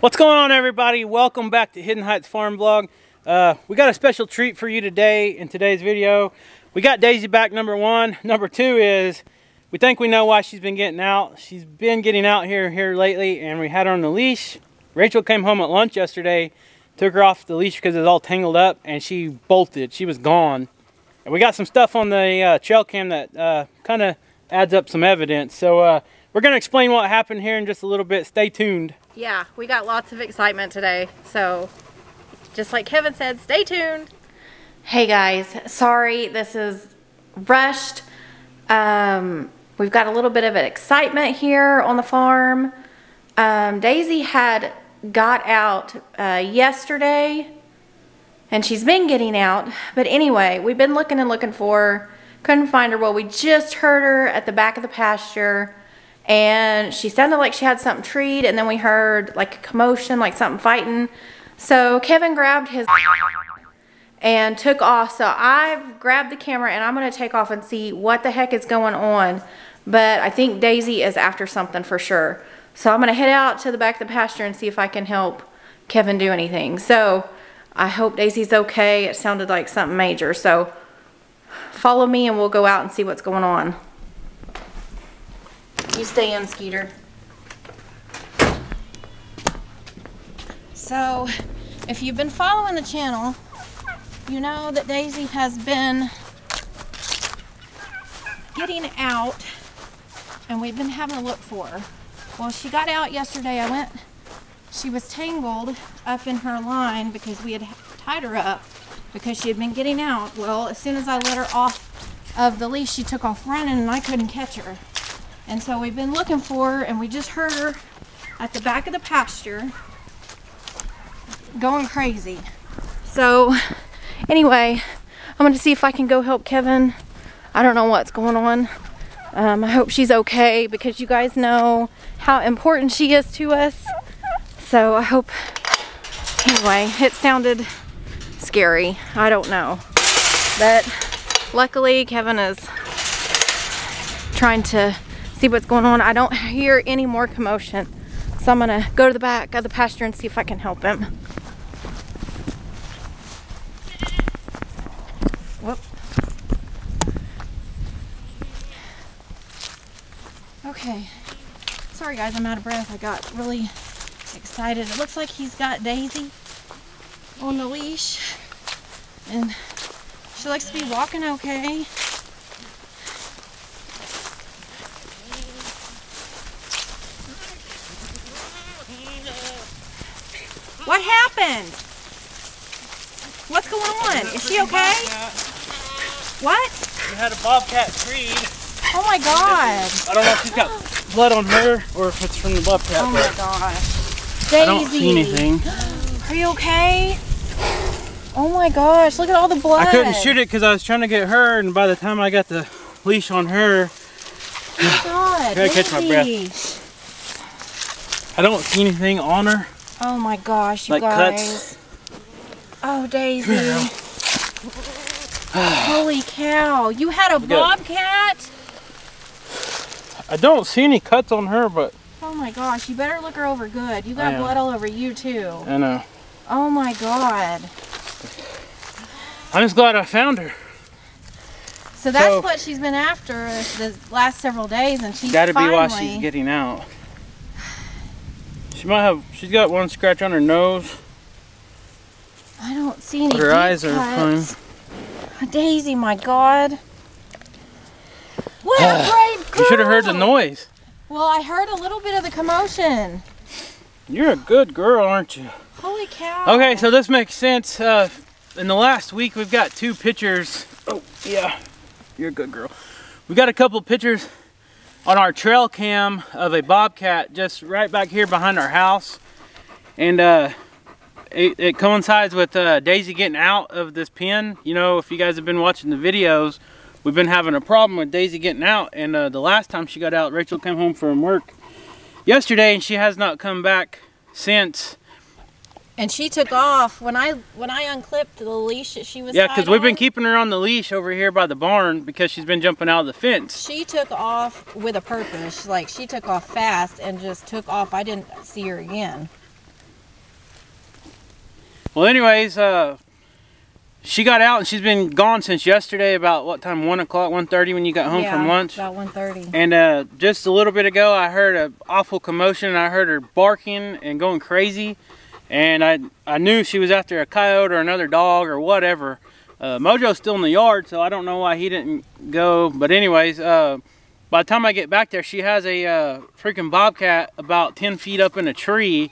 What's going on everybody? Welcome back to Hidden Heights Farm Vlog. Uh, we got a special treat for you today in today's video. We got Daisy back number one. Number two is we think we know why she's been getting out. She's been getting out here here lately and we had her on the leash. Rachel came home at lunch yesterday, took her off the leash because it was all tangled up and she bolted. She was gone. And we got some stuff on the uh, trail cam that uh, kind of adds up some evidence. So uh, we're going to explain what happened here in just a little bit. Stay tuned yeah, we got lots of excitement today. So just like Kevin said, stay tuned. Hey guys, sorry this is rushed. Um, we've got a little bit of an excitement here on the farm. Um, Daisy had got out uh, yesterday and she's been getting out. But anyway, we've been looking and looking for her. Couldn't find her. Well, we just heard her at the back of the pasture and she sounded like she had something treed and then we heard like a commotion like something fighting. So Kevin grabbed his and took off. So I've grabbed the camera and I'm gonna take off and see what the heck is going on. But I think Daisy is after something for sure. So I'm gonna head out to the back of the pasture and see if I can help Kevin do anything. So I hope Daisy's okay. It sounded like something major. So follow me and we'll go out and see what's going on you stay in, Skeeter. So, if you've been following the channel, you know that Daisy has been getting out and we've been having a look for her. Well, she got out yesterday. I went, she was tangled up in her line because we had tied her up because she had been getting out. Well, as soon as I let her off of the leash, she took off running and I couldn't catch her. And so we've been looking for her and we just heard her at the back of the pasture going crazy. So anyway, I'm going to see if I can go help Kevin. I don't know what's going on. Um, I hope she's okay because you guys know how important she is to us. So I hope, anyway, it sounded scary. I don't know. But luckily Kevin is trying to see what's going on. I don't hear any more commotion. So I'm gonna go to the back of the pasture and see if I can help him. Whoop. Okay. Sorry guys, I'm out of breath. I got really excited. It looks like he's got Daisy on the leash. And she likes to be walking okay. What happened? What's going on? Is she okay? What? We had a bobcat treed. Oh my god. I don't know if she's got blood on her or if it's from the bobcat. Oh my gosh. Daisy. I don't see anything. Are you okay? Oh my gosh, look at all the blood. I couldn't shoot it because I was trying to get her and by the time I got the leash on her, oh God, I gotta catch my breath. I don't see anything on her. Oh my gosh, you like guys. Cuts. Oh, Daisy. Holy cow. You had a bobcat? I don't see any cuts on her, but... Oh my gosh, you better look her over good. You got blood all over you too. I know. Oh my god. I'm just glad I found her. So that's so, what she's been after the last several days and she's Gotta finally... be why she's getting out. She might have, she's got one scratch on her nose. I don't see any Her eyes are cuts. fine. Daisy, my God. What a brave girl. You should have heard the noise. Well, I heard a little bit of the commotion. You're a good girl, aren't you? Holy cow. Okay, so this makes sense. Uh, in the last week, we've got two pictures. Oh, yeah. You're a good girl. We got a couple pictures on our trail cam of a bobcat just right back here behind our house. And uh, it, it, coincides with uh, Daisy getting out of this pen. You know, if you guys have been watching the videos, we've been having a problem with Daisy getting out. And uh, the last time she got out, Rachel came home from work yesterday and she has not come back since. And she took off when I when I unclipped the leash that she was Yeah, because we've been keeping her on the leash over here by the barn because she's been jumping out of the fence. She took off with a purpose. Like she took off fast and just took off. I didn't see her again. Well, anyways, uh, she got out and she's been gone since yesterday about what time 1 o'clock 1.30 when you got home yeah, from lunch? about 1.30 and uh, just a little bit ago i heard an awful commotion. I heard her barking and going crazy. And i i knew she was after a coyote or another dog or whatever. Uh, mojo's still in the yard so i don't know why he didn't go. But anyways uh, by the time i get back there she has a uh, freaking bobcat about 10 feet up in a tree.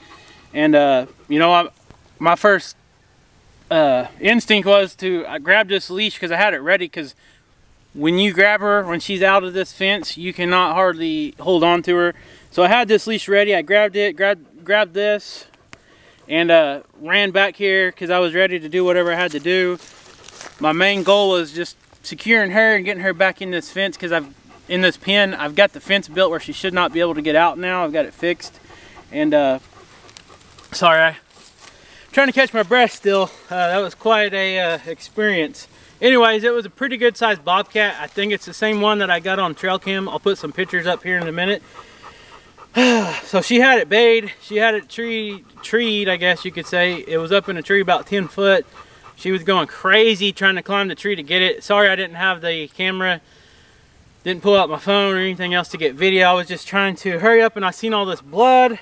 And uh, you know I, my first uh, instinct was to I grabbed this leash because I had it ready because when you grab her when she's out of this fence you cannot hardly hold on to her. So I had this leash ready. I grabbed it grabbed grabbed this and uh, ran back here because I was ready to do whatever I had to do. My main goal was just securing her and getting her back in this fence because I've in this pen I've got the fence built where she should not be able to get out now. I've got it fixed. And uh, sorry I trying to catch my breath still. Uh, that was quite a uh, experience. Anyways, it was a pretty good sized bobcat. I think it's the same one that I got on trail cam. I'll put some pictures up here in a minute. so she had it bayed. She had it tree treed, I guess you could say. It was up in a tree about 10 foot. She was going crazy trying to climb the tree to get it. Sorry I didn't have the camera. Didn't pull out my phone or anything else to get video. I was just trying to hurry up and I seen all this blood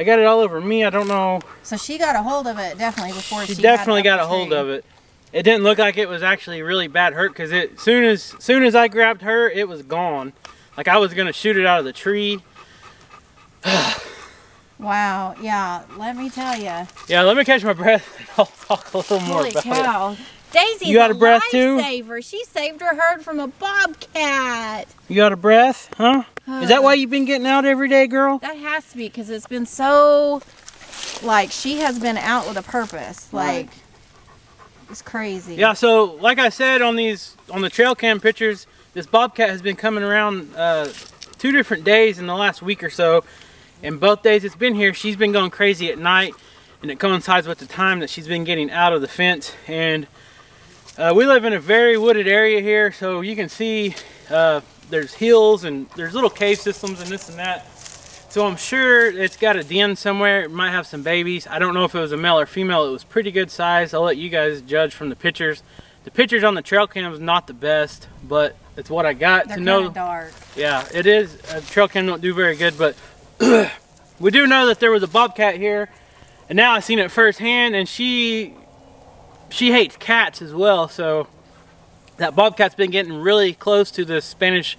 I got it all over me. I don't know. So she got a hold of it definitely before she. She definitely got a hold of it. It didn't look like it was actually really bad hurt because it soon as soon as I grabbed her, it was gone. Like I was gonna shoot it out of the tree. wow. Yeah. Let me tell you. Yeah. Let me catch my breath. I'll talk a little more Holy about cow. it. Daisy, you got a, a breath too? Saver. She saved her herd from a bobcat. You got a breath, huh? Uh, Is that why you've been getting out every day, girl? That has to be because it's been so, like, she has been out with a purpose. Like, right. it's crazy. Yeah. So, like I said on these on the trail cam pictures, this bobcat has been coming around uh, two different days in the last week or so, and both days it's been here, she's been going crazy at night, and it coincides with the time that she's been getting out of the fence and uh, we live in a very wooded area here, so you can see uh, there's hills and there's little cave systems and this and that. So I'm sure it's got a den somewhere. It might have some babies. I don't know if it was a male or female. It was pretty good size. I'll let you guys judge from the pictures. The pictures on the trail cam is not the best, but it's what I got They're to know. dark. Yeah, it is. A trail cam don't do very good, but we do know that there was a bobcat here, and now I've seen it firsthand, and she she hates cats as well, so that bobcat's been getting really close to the Spanish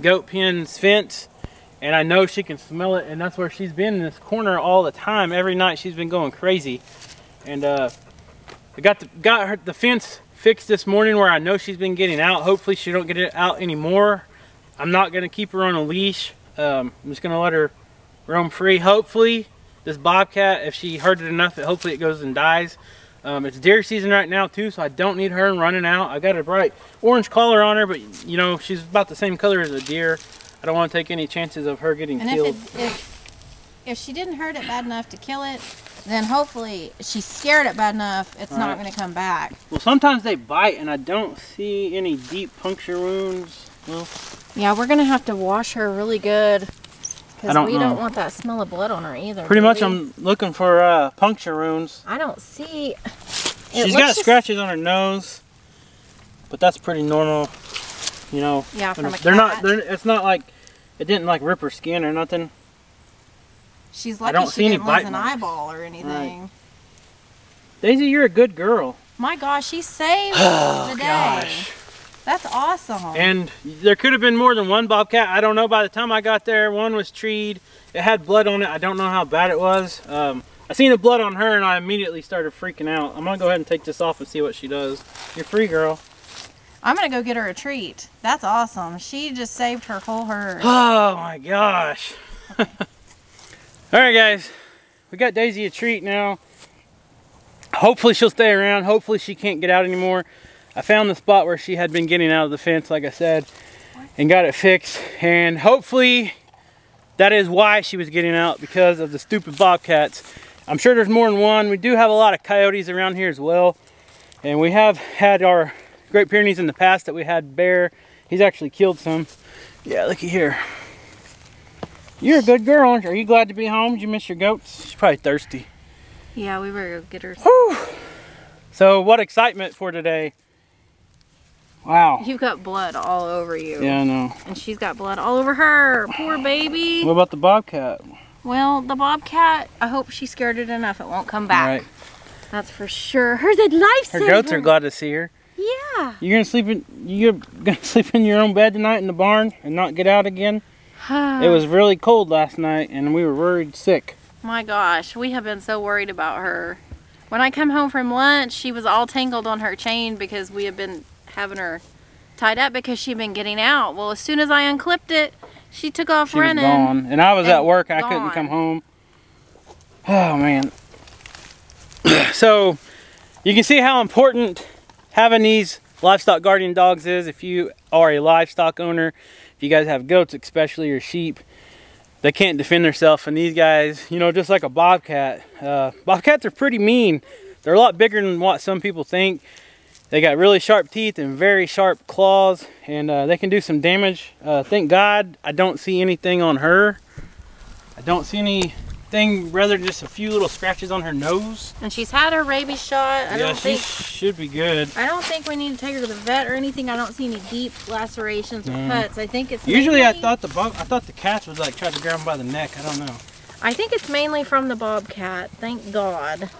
goat pen's fence, and I know she can smell it, and that's where she's been in this corner all the time. Every night she's been going crazy, and uh, I got the, got her the fence fixed this morning where I know she's been getting out. Hopefully she don't get it out anymore. I'm not gonna keep her on a leash. Um, I'm just gonna let her roam free. Hopefully this bobcat, if she heard it enough, hopefully it goes and dies. Um, it's deer season right now too, so I don't need her running out. I got a bright orange collar on her, but you know, she's about the same color as a deer. I don't want to take any chances of her getting and killed. If, it, if, if she didn't hurt it bad enough to kill it, then hopefully she scared it bad enough, it's All not right. going to come back. Well, sometimes they bite, and I don't see any deep puncture wounds. Well, yeah, we're going to have to wash her really good. Because we know. don't want that smell of blood on her either. Pretty much we? I'm looking for uh, puncture wounds. I don't see... It She's got just... scratches on her nose. But that's pretty normal, you know. Yeah, from a They're cat. not, they're, it's not like, it didn't like rip her skin or nothing. She's lucky I don't she see didn't any lose an eyeball or anything. Right. Daisy, you're a good girl. My gosh, she saved oh, the day. Gosh. That's awesome. And there could have been more than one bobcat. I don't know. By the time I got there, one was treed. It had blood on it. I don't know how bad it was. Um, I seen the blood on her and I immediately started freaking out. I'm going to go ahead and take this off and see what she does. You're free, girl. I'm going to go get her a treat. That's awesome. She just saved her whole herd. Oh my gosh. All right, guys. We got Daisy a treat now. Hopefully she'll stay around. Hopefully she can't get out anymore. I found the spot where she had been getting out of the fence, like I said, and got it fixed. And hopefully that is why she was getting out, because of the stupid bobcats. I'm sure there's more than one. We do have a lot of coyotes around here as well. And we have had our Great Pyrenees in the past that we had bear. He's actually killed some. Yeah, looky here. You're a good girl, Are you glad to be home? Did you miss your goats? She's probably thirsty. Yeah, we go get her. Whew. So what excitement for today. Wow. You've got blood all over you. Yeah, I know. And she's got blood all over her. Poor baby. What about the bobcat? Well, the bobcat, I hope she scared it enough it won't come back. Right. That's for sure. Her's a lifesaver. Her goats are glad to see her. Yeah. You're gonna sleep in you're gonna sleep in your own bed tonight in the barn and not get out again? it was really cold last night and we were worried sick. My gosh, we have been so worried about her. When I come home from lunch, she was all tangled on her chain because we had been having her tied up because she'd been getting out. Well, as soon as I unclipped it, she took off She running. gone. And I was at and work I couldn't come home. Oh man. so you can see how important having these livestock guardian dogs is if you are a livestock owner. If you guys have goats especially or sheep, they can't defend themselves and these guys, you know, just like a bobcat. Uh, bobcats are pretty mean. They're a lot bigger than what some people think. They got really sharp teeth and very sharp claws and uh, they can do some damage. Uh, thank God I don't see anything on her. I don't see anything rather than just a few little scratches on her nose. And she's had her rabies shot. I yeah, don't she think should be good. I don't think we need to take her to the vet or anything. I don't see any deep lacerations or Mm. cuts. I think it's Usually I thought the bob I thought the cats would like try to grab him by the neck. I don't know. I think it's mainly from the bobcat. Thank God.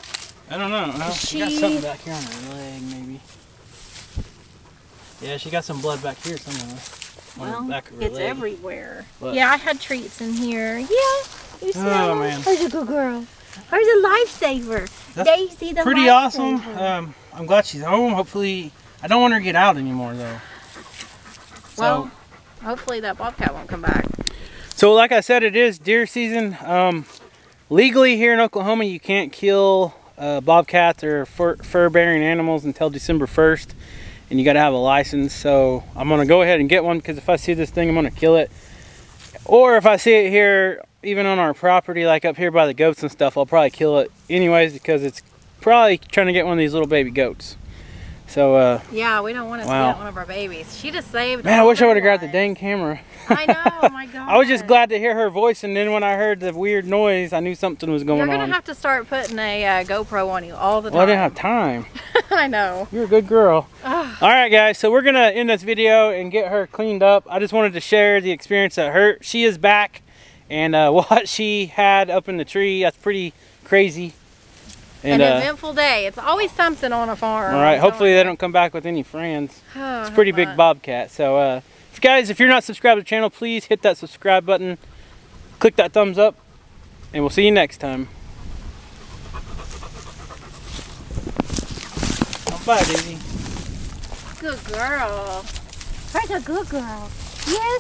I don't know. No, she got something back here on her leg maybe. Yeah, she got some blood back here somewhere. Well, back of her it's leg. everywhere. But- Yeah, I had treats in here. Yeah, you smell Oh, her? man. Where's a good girl? Where's a lifesaver? That's Daisy the Pretty lifesaver. awesome. Um, I'm glad she's home. Hopefully, I don't want her to get out anymore though. So, Well, hopefully that bobcat won't come back. So like I said, it is deer season. Um, legally here in Oklahoma, you can't kill uh, bobcats or fur, fur-bearing animals until December 1st. And you gotta have a license. So I'm gonna go ahead and get one because if I see this thing, I'm gonna kill it. Or if I see it here, even on our property, like up here by the goats and stuff, I'll probably kill it anyways because it's probably trying to get one of these little baby goats. So, uh, Yeah, we don't want to Wow. one of our babies. She just saved. man, I wish I would have grabbed the dang camera. I know. My God. I was just glad to hear her voice, and then when I heard the weird noise, I knew something was going on. You're gonna have to start putting a uh, GoPro on you all the time. well, I didn't have time. I know. You're a good girl. All right, guys. So we're gonna end this video and get her cleaned up. I just wanted to share the experience that her. She is back, and uh, what she had up in the tree. That's pretty crazy. And An uh, eventful day. It's always something on a farm. all right. Hopefully they don't come back with any friends. Oh, It's a pretty big not. bobcat. So, uh, if guys, if you're not subscribed to the channel, please hit that subscribe button, click that thumbs up, and we'll see you next time. Bye, Daisy. Good girl. Where's a good girl? Yes,